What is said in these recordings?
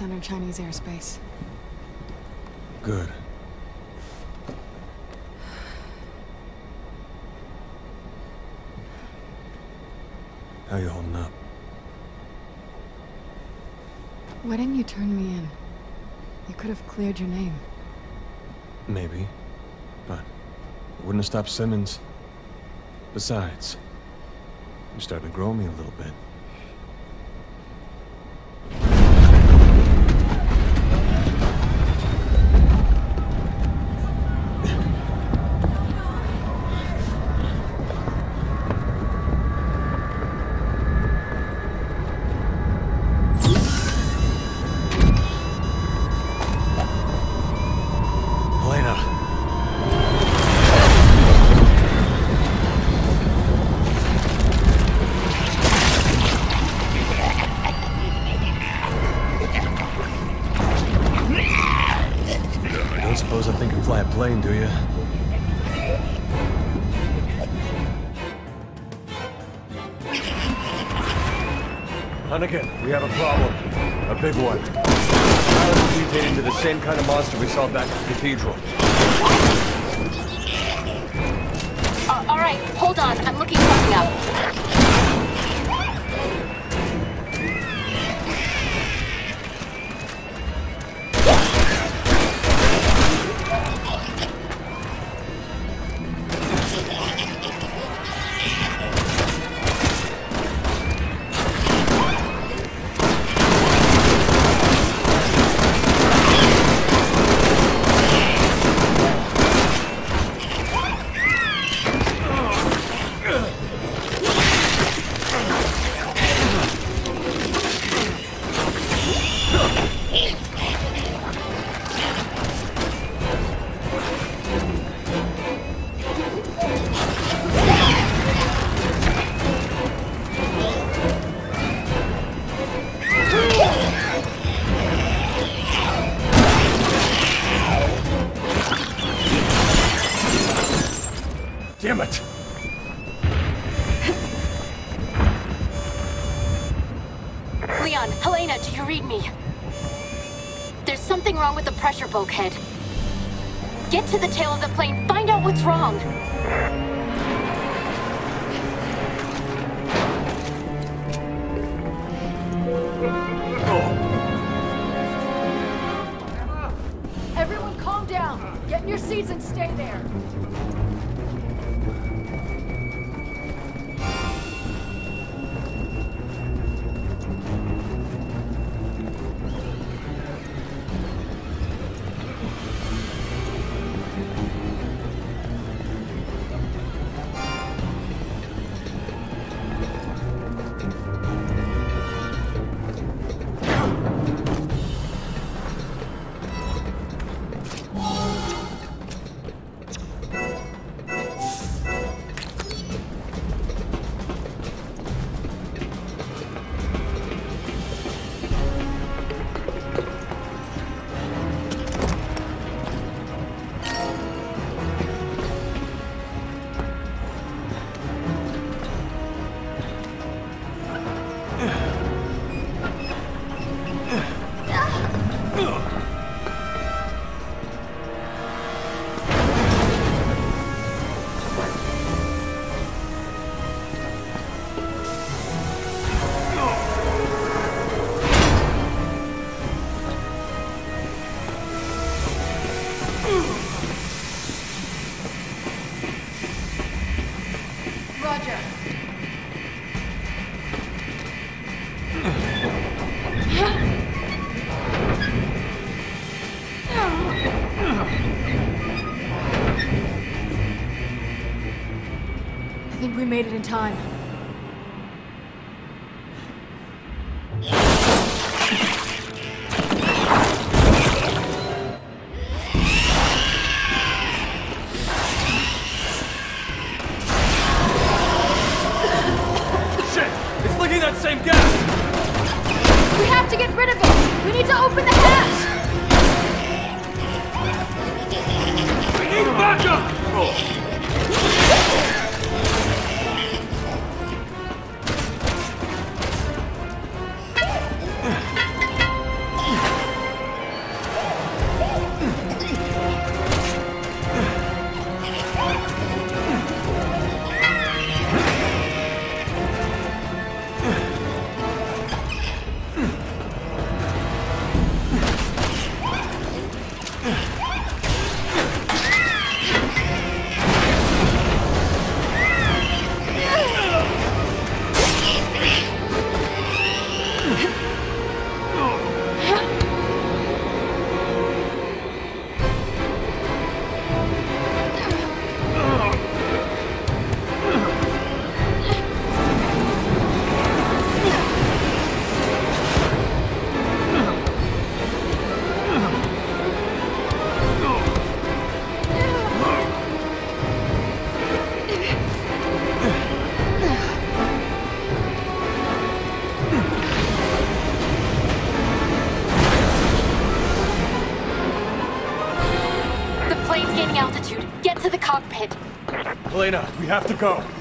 entered Chinese airspace. Good. How you holding up? Why didn't you turn me in? You could have cleared your name. Maybe. But it wouldn't have stopped Simmons. Besides, you started to grow me a little bit. Leon, Helena, do you read me? There's something wrong with the pressure bulkhead. Get to the tail of the plane, find out what's wrong. Everyone calm down. Get in your seats and stay there. Think we made it in time. Have to go.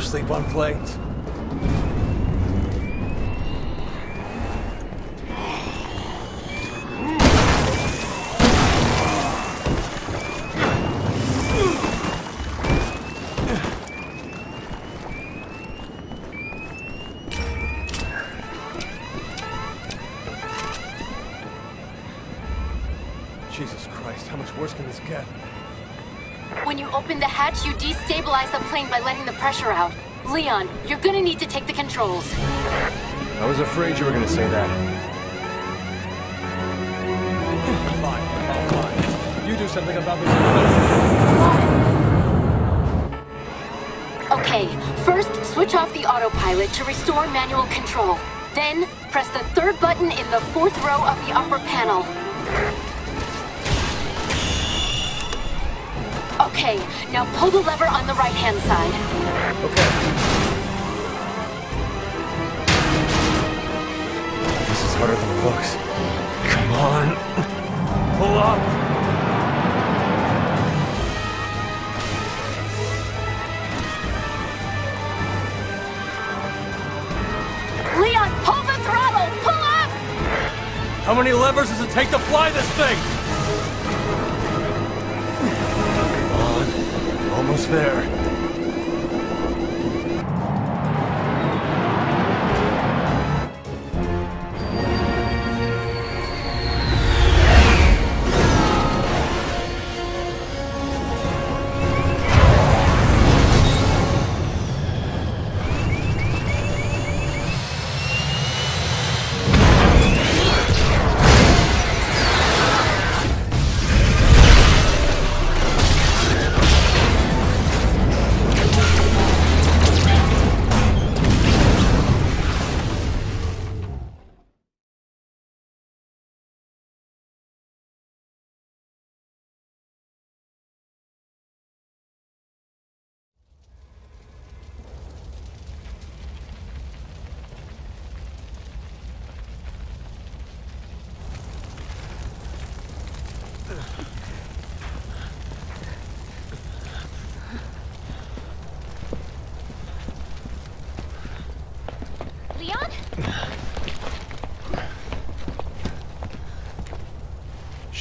Sleep on planes. Open the hatch, you destabilize the plane by letting the pressure out. Leon, you're gonna need to take the controls. I was afraid you were gonna say that. Fine, fine. You do something about this. Okay, first switch off the autopilot to restore manual control. Then press the third button in the fourth row of the upper panel. Okay, now pull the lever on the right-hand side. Okay. This is harder than it looks. Come on. Pull up. Leon, pull the throttle! Pull up! How many levers does it take to fly this thing? There.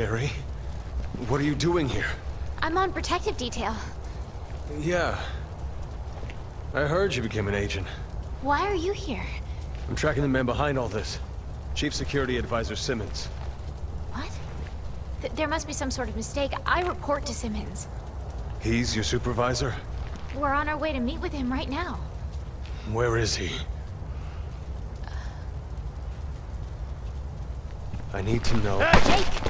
Sherry? What are you doing here? I'm on protective detail. Yeah. I heard you became an agent. Why are you here? I'm tracking the man behind all this. Chief Security Advisor Simmons. What? Th there must be some sort of mistake. I report to Simmons. He's your supervisor? We're on our way to meet with him right now. Where is he? I need to know. Jake!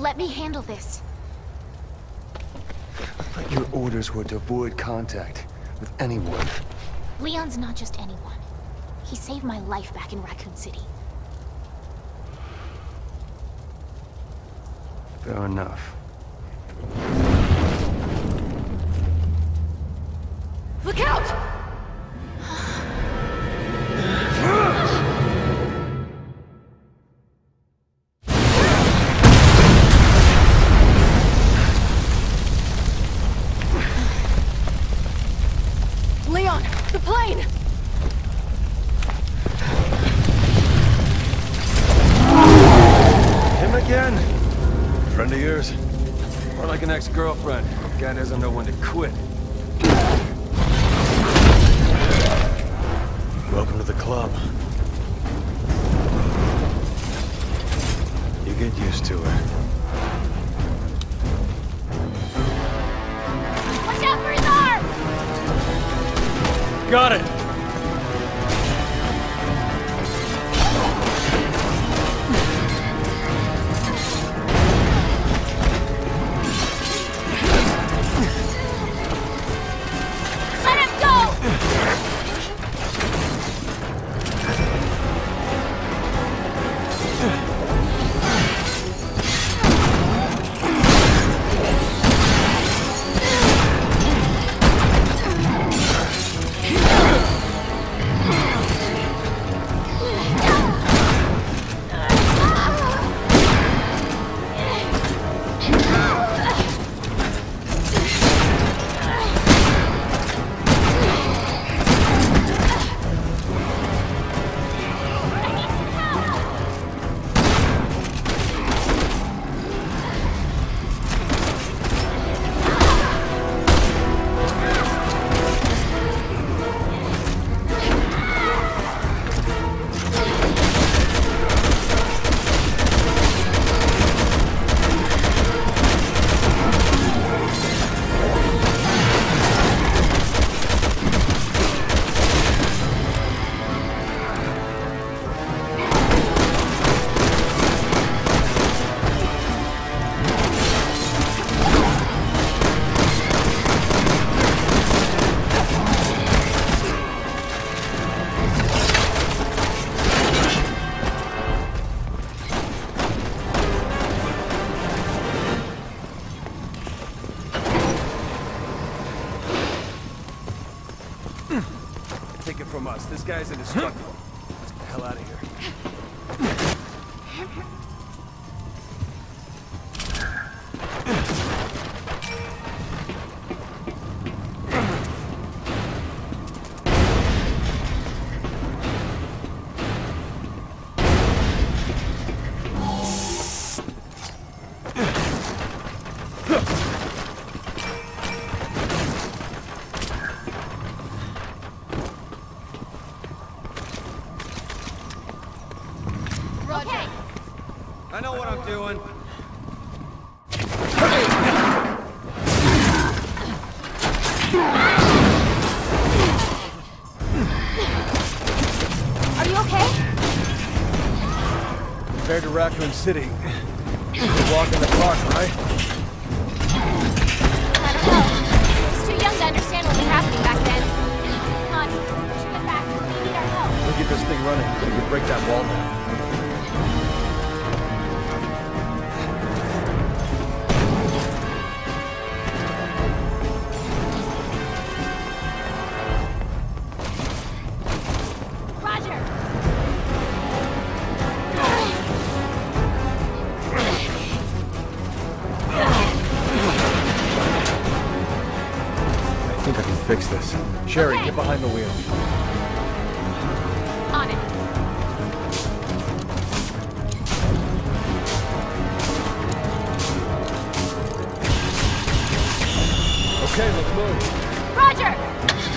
Let me handle this. But your orders were to avoid contact with anyone. Leon's not just anyone. He saved my life back in Raccoon City. Fair enough. Like an ex-girlfriend. Guy doesn't know when to quit. Welcome to the club. You get used to her. Watch out for his arm! Got it! Guy's indestructible. Let's I know what I'm doing. are you okay? Compared to Raccoon City, you walk in the park, right? I don't know. I was too young to understand what was happening back then. Come on, we should get back. We need our help. We'll get this thing running. We can break that wall down. Sherry, Okay. get behind the wheel. On it. Okay, let's move. Roger!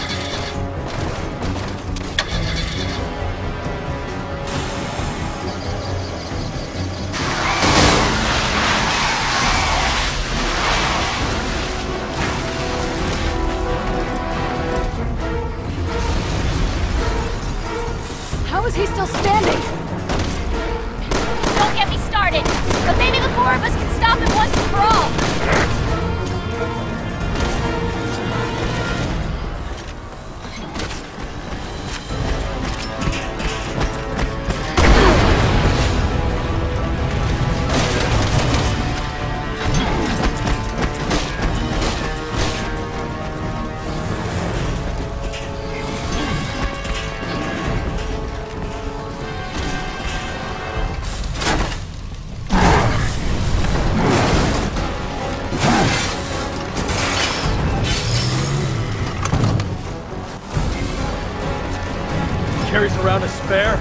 Around a spare?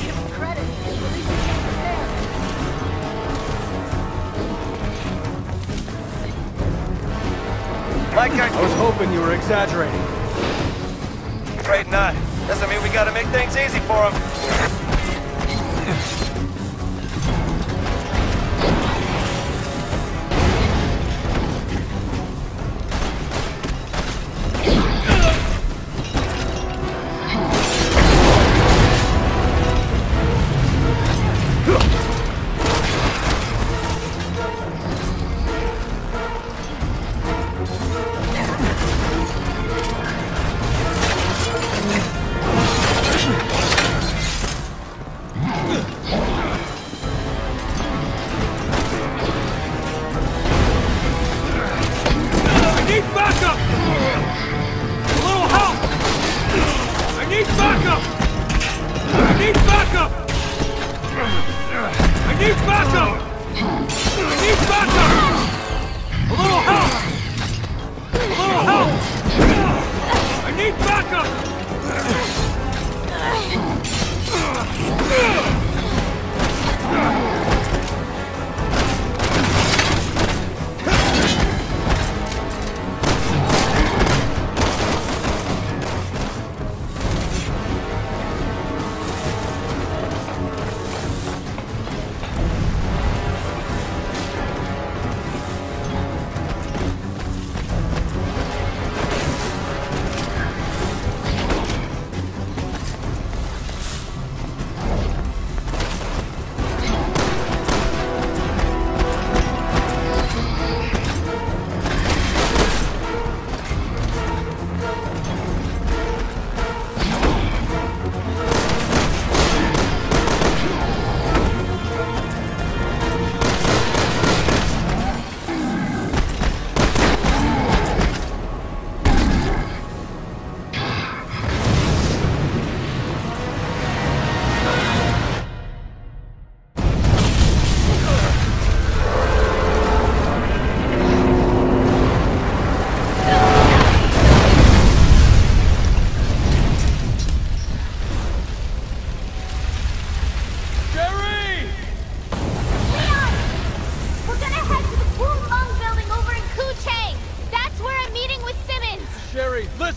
Give him credit. At least he came prepared. Like I... I was hoping you were exaggerating. Afraid not. Doesn't mean we gotta make things easy for him.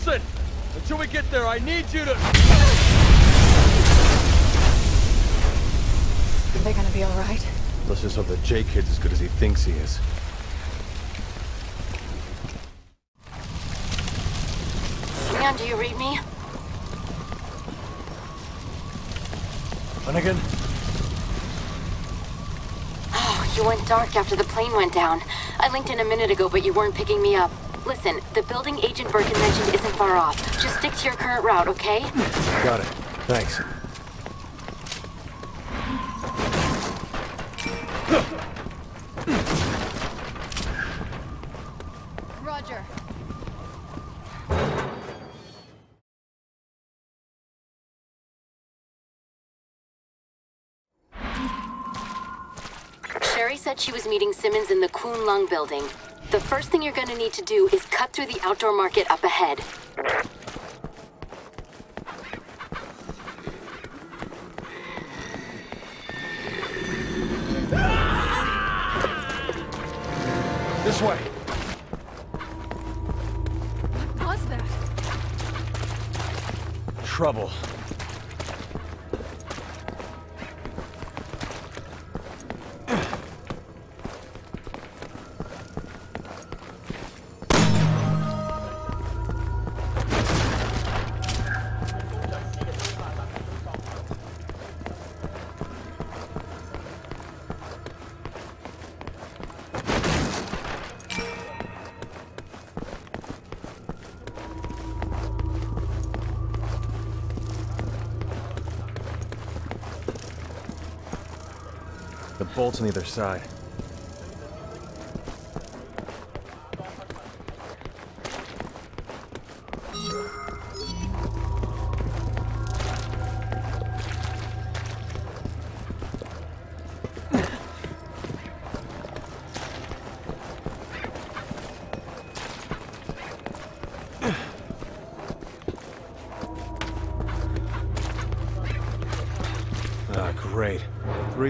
Listen! Until we get there, I need you to... Are they gonna be alright? Let's just hope that J Kid's as good as he thinks he is. Leon, do you read me? Hunnigan? Oh, you went dark after the plane went down. I linked in a minute ago, but you weren't picking me up. Listen, the building Agent Birkin mentioned isn't far off. Just stick to your current route, okay? Got it. Thanks. Roger. Sherry said she was meeting Simmons in the Kun Lung building. The first thing you're gonna need to do is cut through the outdoor market up ahead. The bolt's on either side.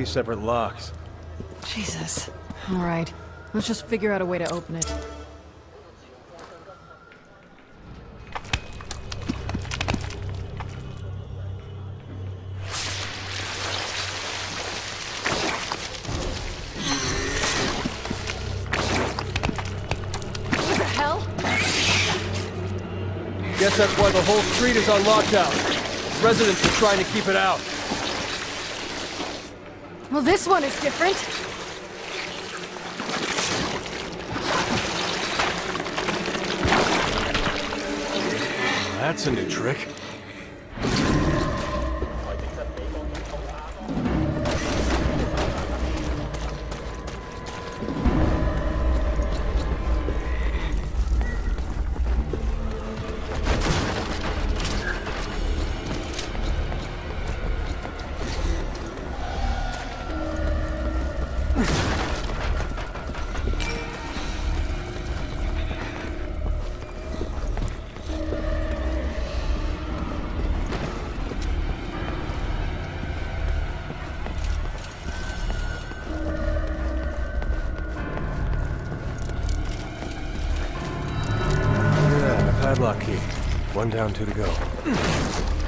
Separate locks. Jesus. All right. Let's just figure out a way to open it. What the hell? Guess that's why the whole street is on lockdown. Residents are trying to keep it out. Well, this one is different. That's a new trick. Padlock key. One down, two to go.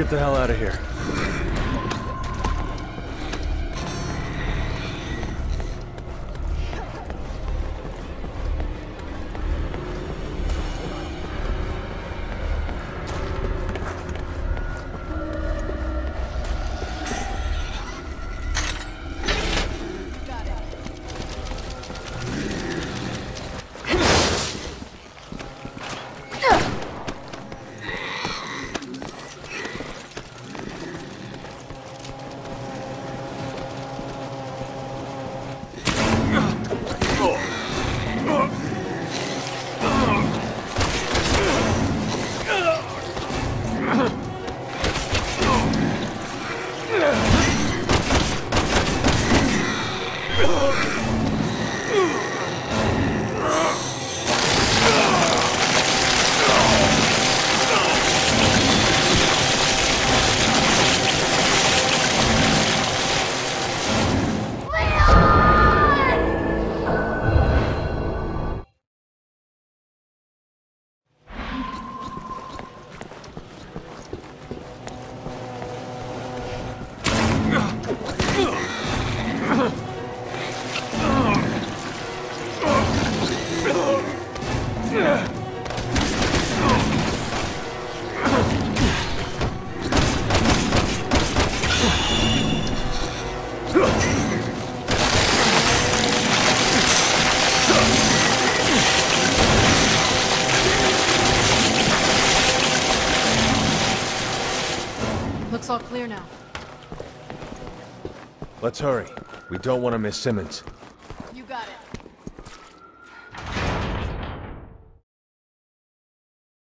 Get the hell out of here. Let's hurry. We don't want to miss Simmons.